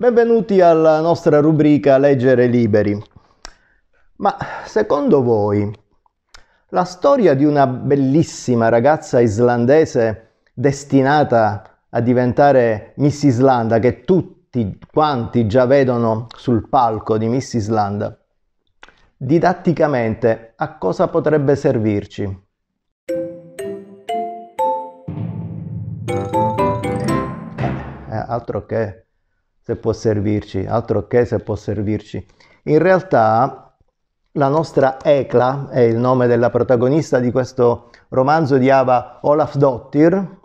Benvenuti alla nostra rubrica Leggere Liberi. Ma secondo voi la storia di una bellissima ragazza islandese destinata a diventare Miss Islanda, che tutti quanti già vedono sul palco di Miss Islanda, didatticamente a cosa potrebbe servirci? Eh, altro che se può servirci, altro che se può servirci. In realtà la nostra Ekla è il nome della protagonista di questo romanzo di Ava Olaf Dottir.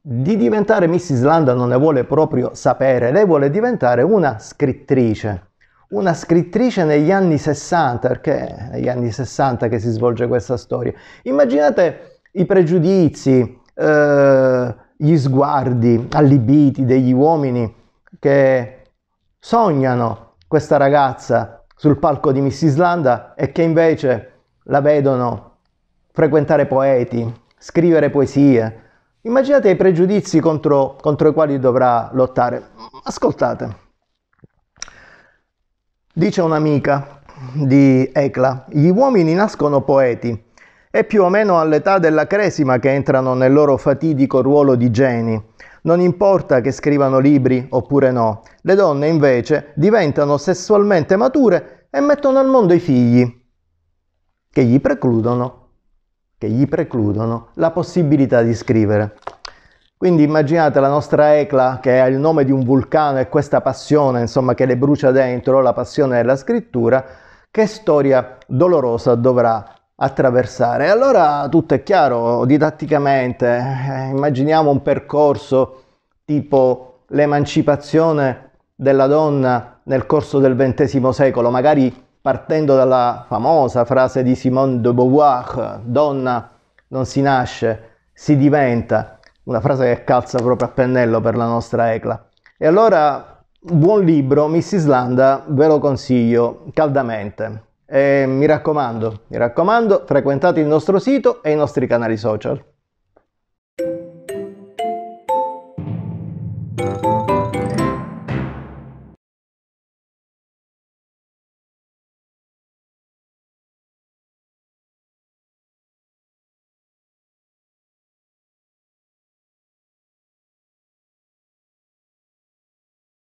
Di diventare Miss Islanda non ne vuole proprio sapere, lei vuole diventare una scrittrice. Una scrittrice negli anni 60, perché è negli anni 60 che si svolge questa storia. Immaginate i pregiudizi, eh, gli sguardi allibiti degli uomini che sognano questa ragazza sul palco di Miss Islanda e che invece la vedono frequentare poeti, scrivere poesie. Immaginate i pregiudizi contro, contro i quali dovrà lottare. Ascoltate. Dice un'amica di Ecla, gli uomini nascono poeti è più o meno all'età della cresima che entrano nel loro fatidico ruolo di geni. Non importa che scrivano libri oppure no, le donne invece diventano sessualmente mature e mettono al mondo i figli, che gli precludono, che gli precludono la possibilità di scrivere. Quindi immaginate la nostra Ecla che ha il nome di un vulcano e questa passione, insomma, che le brucia dentro, la passione della scrittura, che storia dolorosa dovrà attraversare. Allora tutto è chiaro didatticamente, eh, immaginiamo un percorso tipo l'emancipazione della donna nel corso del XX secolo, magari partendo dalla famosa frase di Simone de Beauvoir, donna non si nasce, si diventa, una frase che calza proprio a pennello per la nostra ECLA. E allora, buon libro, Miss Islanda, ve lo consiglio caldamente. E mi raccomando, mi raccomando, frequentate il nostro sito e i nostri canali social.